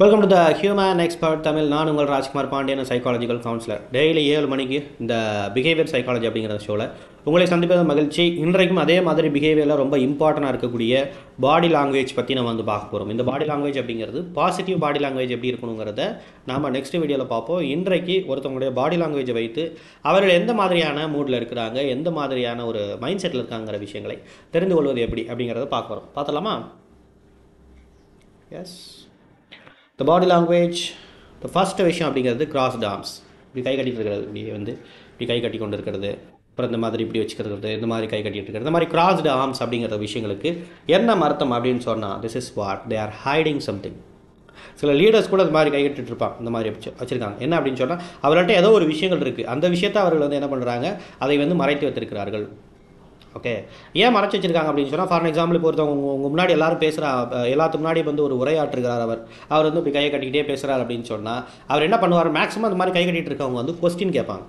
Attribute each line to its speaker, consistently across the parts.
Speaker 1: Welcome to the human expert Tamil நான் உங்கள் Rajkumar Pandian psychological counsellor daily ஏழு மணிக்கு இந்த பிஹேவியர் சைக்காலஜி அப்படிங்கிற ஷோவில் உங்களை சந்திப்பது மகிழ்ச்சி. இன்றைக்கும் அதே மாதிரி பிஹேவியரில் ரொம்ப இம்பார்ட்டண்டாக இருக்கக்கூடிய பாடி லாங்குவேஜ் பற்றி நம்ம வந்து பார்க்க போகிறோம் இந்த பாடி லாங்குவேஜ் அப்படிங்கிறது பாசிட்டிவ் பாடி லாங்குவேஜ் எப்படி இருக்கணுங்கிறத நாம் நெக்ஸ்ட் வீடியோவில் பார்ப்போம். இன்றைக்கு ஒருத்தவங்களுடைய பாடி லாங்குவேஜை வைத்து அவர்கள் எந்த மாதிரியான மூடில் இருக்கிறாங்க எந்த மாதிரியான ஒரு மைண்ட் செட்டில் இருக்காங்கிற விஷயங்களை தெரிந்து கொள்வது எப்படி அப்படிங்கிறத பார்க்க போகிறோம் பார்த்தலாமா yes the body language the first விஷயம் அப்படிங்கிறது கிராஸ் டாம்ஸ் இப்படி கை கட்டிட்டு இருக்கிறது இப்படி வந்து இப்படி கை கட்டி கொண்டு இருக்கிறது அப்புறம் இந்த மாதிரி இப்படி வச்சுக்கிறது இந்த மாதிரி கை கட்டிட்டு இருக்கிறது. இந்த மாதிரி கிராஸ்டு ஆர்ம்ஸ் அப்படிங்கிற விஷயங்களுக்கு என்ன அர்த்தம் அப்படின்னு சொன்னால் this is what they are hiding something சில லீடர்ஸ் கூட இந்த மாதிரி கை கட்டிட்டு இருப்பாங்க. இந்த மாதிரி வச்சுருக்காங்க. என்ன அப்படின்னு சொன்னால் அவர்கள்ட்ட ஏதோ ஒரு விஷயங்கள் இருக்குது அந்த விஷயத்தை அவர்கள் வந்து என்ன பண்ணுறாங்க அதை வந்து மறைத்து வைத்திருக்கிறார்கள். ஓகே ஏன் மறைச்சி வச்சிருக்காங்க அப்படின்னு சொன்னால் ஃபார் எக்ஸாம்பிள் இப்போ ஒருத்தவங்க உங்கள் முன்னாடி எல்லாரும் பேசுகிறா எல்லாத்துக்கு முன்னாடி வந்து ஒரு உரையாற்றுகிறார் அவர். அவர் வந்து இப்படி கையை கட்டிக்கிட்டே பேசுகிறார் அப்படின்னு சொன்னால் அவர் என்ன பண்ணுவார்? மேக்ஸிமம் அந்த மாதிரி கை கட்டிட்டு இருக்கவங்க வந்து கொஸ்டின் கேட்பாங்க.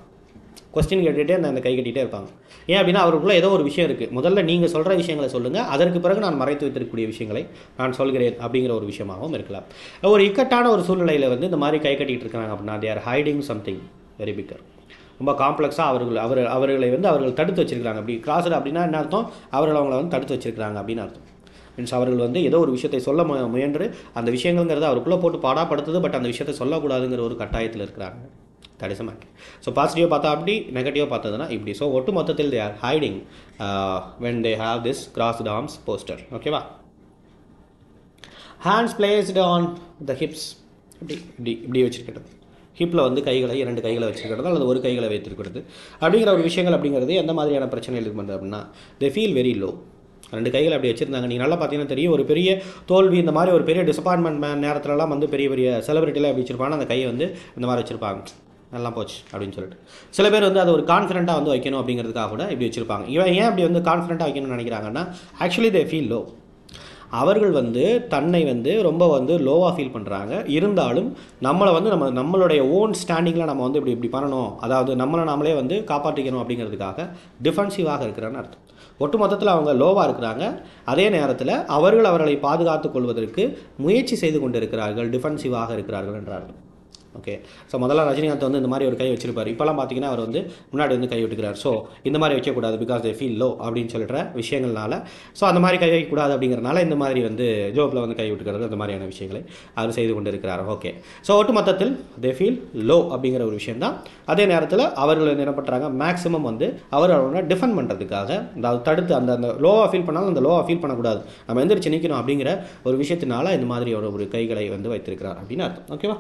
Speaker 1: கொஸ்டின் கேட்டுகிட்டே அந்த அந்த கை கட்டிகிட்டே இருப்பாங்க. ஏன் அப்படின்னா அவருக்குள்ளே ஏதோ ஒரு விஷயம் இருக்குது முதல்ல நீங்கள் சொல்கிற விஷயங்களை சொல்லுங்கள் அதற்கு பிறகு நான் மறைத்து வைத்திருக்கக்கூடிய விஷயங்களை நான் சொல்கிறேன் அப்படிங்கிற ஒரு விஷயமாகவும் இருக்கலாம். ஒரு இக்கட்டான ஒரு சூழ்நிலையில் வந்து இந்த மாதிரி கை கட்டிகிட்டு இருக்காங்க அப்படின்னா they are hiding something very bigger ரொம்ப காம்ப்ளெக்ஸாக அவர்கள் அவர் அவர்களை வந்து அவர்கள் தடுத்து வச்சிருக்கிறாங்க. அப்படி கிராஸர் அப்படின்னா என்ன அர்த்தம்? அவர்கள் அவங்கள வந்து தடுத்து வச்சிருக்கிறாங்க அப்படின்னு அர்த்தம். மீன்ஸ் அவர்கள் வந்து ஏதோ ஒரு விஷயத்தை சொல்ல மு- முயன்று அந்த விஷயங்கள்ங்கிறத அவருக்குள்ளே போட்டு பாடாப்படுத்துது பட் அந்த விஷயத்தை சொல்லக்கூடாதுங்கிற ஒரு கட்டாயத்தில் இருக்கிறாங்க. தட் இஸ் மேட் ஸோ பாசிட்டிவாக பார்த்தா அப்படி நெகட்டிவாக பார்த்ததுன்னா இப்படி. ஸோ ஒட்டு மொத்தத்தில் they are hiding when they have this cross arms posture ஓகேவா hands placed on the hips இப்படி இப்படி இப்படி வச்சுருக்கிறது. ஹிப்பில் வந்து கைகளை இரண்டு கைகளை வச்சுருக்கிறது அல்லது ஒரு கைகளை வைத்திருக்கிறது. அப்படிங்கிற ஒரு விஷயங்கள் அப்படிங்கிறது எந்த மாதிரியான பிரச்சனைகள் இது பண்ணுறது அப்படின்னா தே ஃபீல் வெரி லோ ரெண்டு கைகள் அப்படி வச்சுருந்தாங்க. நீங்கள் நல்லா பார்த்தீங்கன்னா தெரியும் ஒரு பெரிய தோல்வி இந்த மாதிரி ஒரு பெரிய டிசப்பாயின்மெண்ட் நேரத்துலலாம் வந்து பெரிய பெரிய செலிபிரிட்டிலாம் எப்படி வச்சிருப்பாங்க அந்த கையை வந்து இந்த மாதிரி வச்சுருப்பாங்க. நல்லா போச்சு அப்படின்னு சொல்லிட்டு. சில பேர் வந்து அதை ஒரு கான்ஃபிடண்ட்டாக வந்து வைக்கணும் அப்படிங்கிறதுக்காக கூட இப்படி வச்சுருப்பாங்க. இவன் ஏன் இப்படி வந்து கான்ஃபிடண்ட்டாக வைக்கணும்னு நினைக்கிறாங்கன்னா ஆக்சுவலி தே ஃபீல் லோ அவர்கள் வந்து தன்னை வந்து ரொம்ப வந்து லோவாக ஃபீல் பண்ணுறாங்க இருந்தாலும் நம்மளை வந்து நம்ம நம்மளுடைய ஓன் ஸ்டாண்டிங்கில் நம்ம வந்து இப்படி இப்படி பண்ணணும். அதாவது நம்மளை நாமளே வந்து காப்பாற்றிக்கணும் அப்படிங்கிறதுக்காக டிஃபென்சிவாக இருக்கிறான்னு அர்த்தம். ஒட்டு மொத்தத்தில் அவங்க லோவாக இருக்கிறாங்க. அதே நேரத்தில் அவர்கள் அவர்களை பாதுகாத்துக் கொள்வதற்கு முயற்சி செய்து கொண்டிருக்கிறார்கள் டிஃபென்சிவாக இருக்கிறார்கள் என்றார்கள். ஓகே ஸோ முதல்ல ரஜினிகாந்த் வந்து இந்த மாதிரி ஒரு கை வச்சிருப்பார். இப்போலாம் பார்த்தீங்கன்னா அவர் வந்து முன்னாடி வந்து கை விட்டுக்கிறார். ஸோ இந்த மாதிரி வைக்கக்கூடாது பிகாஸ் தே ஃபீல் லோ அப்படின்னு சொல்கிற விஷயங்கள்னால. ஸோ அந்த மாதிரி கை வைக்கக்கூடாது அப்படிங்கிறனால இந்த மாதிரி வந்து ஜோப்பில் வந்து கை விட்டுக்கிறது அந்த மாதிரியான விஷயங்களை அவர் செய்து கொண்டு இருக்கிறார் ஓகே ஸோ ஒட்டு மொத்தத்தில் தே ஃபீல் லோ அப்படிங்கிற ஒரு விஷயம் தான் அதே நேரத்தில் அவர்கள் வந்து என்ன பண்ணுறாங்க மேக்ஸிமம் வந்து அவர்களோட டிஃபெண்ட் பண்ணுறதுக்காக அதாவது தடுத்து அந்த அந்த லோவாக ஃபீல் பண்ணாலும் அந்த லோவாக ஃபீல் பண்ணக்கூடாது. நம்ம எந்திரிச்சு நிற்கணும் அப்படிங்கிற ஒரு விஷயத்தினால இந்த மாதிரி ஒரு ஒரு கைகளை வந்து வைத்திருக்கிறார் அப்படின்னு அர்த்தம். ஓகேவா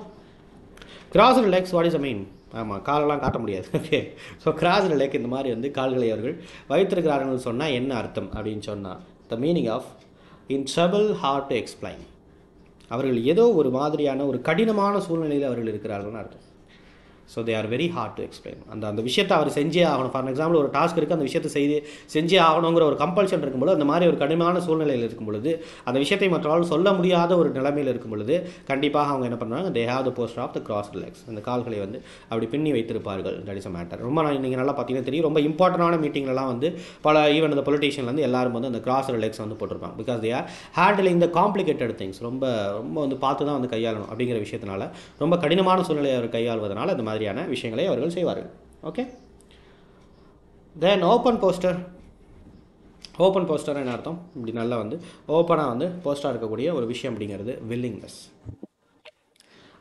Speaker 1: crossed legs what is mean ஆமாம் காலெல்லாம் காட்ட முடியாது. ஓகே ஸோ கிராஸ்டு லெக் இந்த மாதிரி வந்து கால்களை அவர்கள் வைத்திருக்கிறார்கள் சொன்னால் என்ன அர்த்தம் அப்படின்னு சொன்னால் the meaning of in trouble hard to explain அவர்கள் ஏதோ ஒரு மாதிரியான ஒரு கடினமான சூழ்நிலையில் அவர்கள் இருக்கிறார்கள்னு அர்த்தம். So they are very hard to explain அந்த அந்த விஷயத்தை அவர் செஞ்சே ஆகணும். ஃபார் எக்ஸாம்பிள் ஒரு டாஸ்க் இருக்குது அந்த விஷயத்தை செய்து செஞ்சே ஆகணுங்கிற ஒரு கம்பல்ஷன் இருக்கும்பொழுது அந்த மாதிரி ஒரு கடினமான சூழ்நிலையில் இருக்கும் பொழுது அந்த விஷயத்தை மற்றவர்கள் சொல்ல முடியாத ஒரு நிலைமையில் இருக்கும் பொழுது கண்டிப்பாக அவங்க என்ன பண்ணுறாங்க they have the post of the cross legs அந்த கால்களை வந்து அப்படி பின்னி வைத்திருப்பார்கள். தட் இஸ் அ மேட்டர் ரொம்ப நான் நீங்கள் நல்லா பார்த்தீங்கன்னா தெரியும் ரொம்ப இம்பார்ட்டண்டான மீட்டிங்லலாம் வந்து பல ஈவன் இந்த பொலிட்டீஷியன்லேருந்து எல்லாரும் வந்து அந்த கிராஸ் லெக்ஸ் வந்து போட்டிருப்பாங்க. பிகாஸ் தே ஆர் ஹேண்டிலிங் இந்த காம்ப்ளிகேட்டட் திங்ஸ் ரொம்ப ரொம்ப வந்து பார்த்து தான் வந்து கையாளணும் அப்படிங்கிற விஷயத்தினால ரொம்ப கடினமான சூழ்நிலையை அவர் கையாள்வதனால இந்த மாதிரியான விஷயங்களை அவர்கள் செய்வார்கள். Okay then open posture open posture என்ன அர்த்தம்? இப்படி நல்லா வந்து ஓப்பனாக வந்து போஸ்டாக இருக்கக்கூடிய ஒரு விஷயம் அப்படிங்கிறது வில்லிங்னஸ்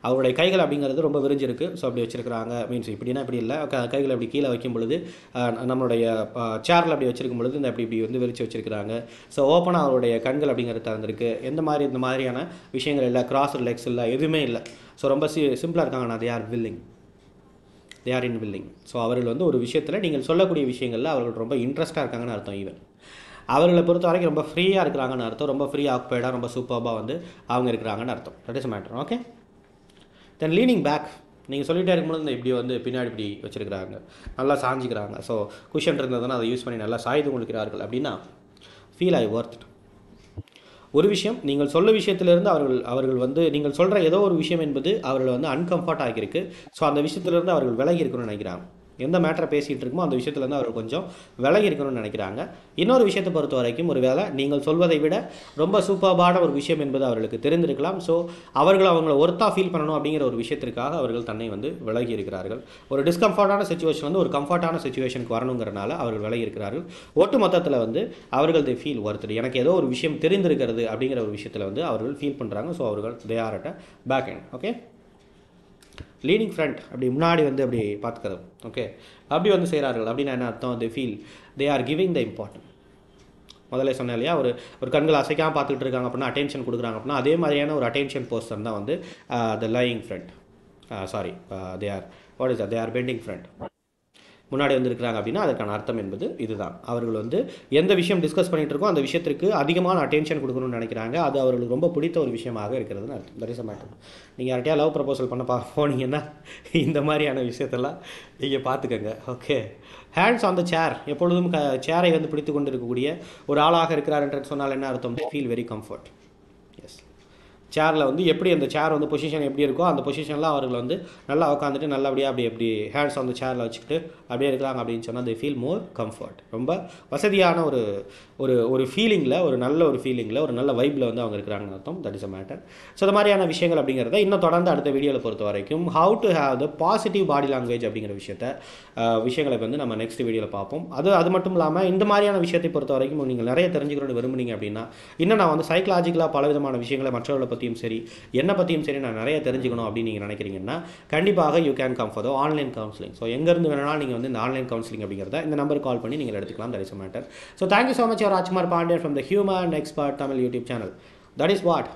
Speaker 1: அவருடைய கைகள் அப்படிங்கிறது ரொம்ப விரிஞ்சிருக்கு. ஸோ அப்படி வச்சுருக்கிறாங்க. மீன்ஸ் இப்படின்னா இப்படி இல்லை. க- கைகளை அப்படி கீழே வைக்கும் பொழுது நம்மளுடைய சேரில் அப்படி வச்சிருக்கும் பொழுது இந்த அப்படி இப்படி வந்து விரிச்சு வச்சுருக்கிறாங்க. ஸோ ஓப்பனாக அவருடைய கண்கள் அப்படிங்கிறது திறந்திருக்கு. எந்த மாதிரி இந்த மாதிரியான விஷயங்கள் இல்லை. கிராஸ் லெக்ஸ் இல்லை. எதுவுமே இல்லை. ஸோ ரொம்ப சி சிம்பிளாக இருக்காங்க நான் they are willing they are in willing so அவர்கள் வந்து ஒரு விஷயத்தில் நீங்கள் சொல்லக்கூடிய விஷயங்களில் அவர்கள் ரொம்ப இன்ட்ரெஸ்ட்டாக இருக்காங்கன்னு அர்த்தம் ஈவன் அவர்களை பொறுத்த வரைக்கும் ரொம்ப ஃப்ரீயாக இருக்கிறாங்கன்னு அர்த்தம். ரொம்ப ஃப்ரீ ஆக்குப்பைடாக ரொம்ப சூப்பராக வந்து அவங்க இருக்கிறாங்கன்னு அர்த்தம். That is matter okay then leaning back நீங்கள் சொல்லிகிட்டே இருக்கும்போது இந்த இப்படி வந்து பின்னாடி இப்படி வச்சுருக்கிறாங்க. நல்லா சாஞ்சிக்கிறாங்க. ஸோ குஷன் இருந்ததுன்னா அதை யூஸ் பண்ணி நல்லா சாய்ந்து கொடுக்கிறார்கள் அப்படின்னா ஃபீல் ஐ ஒர்த் ஒரு விஷயம் நீங்கள் சொல்ல விஷயத்திலிருந்து அவர்கள் அவர்கள் வந்து நீங்கள் சொல்கிற ஏதோ ஒரு விஷயம் என்பது அவர்களை வந்து அன்கம்ஃபர்ட் ஆகியிருக்கு ஸோ அந்த விஷயத்திலிருந்து அவர்கள் விலகி இருக்கணும்னு நினைக்கிறாங்க. எந்த மேட்டரை பேசிகிட்டு இருக்குமோ அந்த விஷயத்துலேருந்து அவர் கொஞ்சம் விலகி இருக்கணும்னு நினைக்கிறாங்க. இன்னொரு விஷயத்தை பொறுத்த வரைக்கும் ஒரு வேளை நீங்கள் சொல்வதை விட ரொம்ப சூப்பர்பான ஒரு விஷயம் என்பது அவர்களுக்கு தெரிந்திருக்கலாம். ஸோ அவர்கள் அவங்கள ஒருத்தா ஃபீல் பண்ணணும் அப்படிங்கிற ஒரு விஷயத்திற்காக அவர்கள் தன்னை வந்து விலகி இருக்கிறார்கள். ஒரு டிஸ்கம்ஃபர்டான சுச்சுவேஷன் வந்து ஒரு கம்ஃபர்ட்டான சுச்சுவேஷனுக்கு வரணுங்கிறனால அவர்கள் விலகி இருக்கிறார்கள். ஒட்டு மொத்தத்தில் வந்து அவர்கள் தே ஃபீல் ஒருத்தர் எனக்கு ஏதோ ஒரு விஷயம் தெரிந்திருக்கிறது அப்படிங்கிற ஒரு விஷயத்தில் வந்து அவர்கள் ஃபீல் பண்ணுறாங்க ஸோ அவர்கள் they are at a back end okay leading front அப்படி முன்னாடி வந்து அப்படி பார்த்துக்கிறது. ஓகே அப்படி வந்து செய்கிறார்கள். அப்படின்னு என்ன அர்த்தம்? They feel they are giving the important முதல்ல சொன்னேன் இல்லையா? ஒரு ஒரு கண்கள் அசைக்காமல் பார்த்துக்கிட்டு இருக்காங்க அப்படின்னா அட்டென்ஷன் கொடுக்குறாங்க அப்படின்னா அதே மாதிரியான ஒரு அட்டென்ஷன் பர்சன் தான் வந்து the lying front sorry they are what is they are bending front முன்னாடி வந்திருக்கிறாங்க அப்படின்னா அதற்கான அர்த்தம் என்பது இதுதான். அவர்கள் வந்து எந்த விஷயம் டிஸ்கஸ் பண்ணிட்டு இருக்கோ அந்த விஷயத்திற்கு அதிகமான அட்டென்ஷன் கொடுக்கணும்னு நினைக்கிறாங்க. அது அவர்களுக்கு ரொம்ப பிடித்த ஒரு விஷயமாக இருக்கிறதுன்னு அர்த்தம். தட் மேட்டர் நீங்கள் யார்கிட்டயா லவ் ப்ரப்போசல் பண்ண பா போனீங்கன்னா இந்த மாதிரியான விஷயத்தெல்லாம் நீங்கள் பார்த்துக்கங்க. Okay hands on the chair எப்பொழுதும் க சேரை வந்து பிடித்து கொண்டு இருக்கக்கூடிய ஒரு ஆளாக இருக்கிறார் என்று சொன்னால் என்ன அர்த்தம்? ஃபீல் வெரி கம்ஃபர்ட் சேரில் வந்து எப்படி அந்த சேர் வந்து பொசிஷன் எப்படி இருக்கோ அந்த பொசிஷனில் அவர்கள் வந்து நல்லா உட்காந்துட்டு நல்லபடியாக அப்படி எப்படி ஹேண்ட்ஸ் அந்த சேரில் வச்சுக்கிட்டு அப்படியே இருக்கிறாங்க அப்படின்னு சொன்னால் தே ஃபீல் மோர் கம்ஃபர்ட் ரொம்ப வசதியான ஒரு ஒரு ஒரு ஃபீலிங்கில் ஒரு நல்ல ஒரு ஃபீலிங்கில் ஒரு நல்ல வைப்பில் வந்து அவங்க இருக்கிறாங்கன்னு அர்த்தம். That is a matter so இந்த மாதிரியான விஷயங்கள் அப்படிங்கிறத இன்னும் தொடர்ந்து அடுத்த வீடியோவில் பொறுத்த வரைக்கும் how to have the positive body language அப்படிங்கிற விஷயத்த விஷயங்களை வந்து நம்ம நெக்ஸ்ட் வீடியோவில் பார்ப்போம். அது அது மட்டும் இல்லாமல் இந்த மாதிரியான விஷயத்தை பொறுத்த வரைக்கும் நீங்கள் நிறைய தெரிஞ்சுக்கணும்னு விரும்புனீங்க அப்படின்னா இன்னும் நான் வந்து சைக்கலாஜிக்கலாக பல விதமான விஷயங்களை மற்றவர்களை பற்றி பற்றியும் சரி என்னை பற்றியும் சரி நான் நிறைய தெரிஞ்சுக்கணும் அப்படின்னு நீங்கள் நினைக்கிறீங்கன்னா கண்டிப்பாக you can come for online counselling so எங்கேருந்து வேணாலும் நீங்கள் வந்து இந்த ஆன்லைன் கவுன்சிலிங் அப்படிங்கிறத இந்த நம்பருக்கு கால் பண்ணி நீங்கள் எடுத்துக்கலாம். That is matter so thank you so much Rajkumar Pandian from the human expert Tamil YouTube channel that is what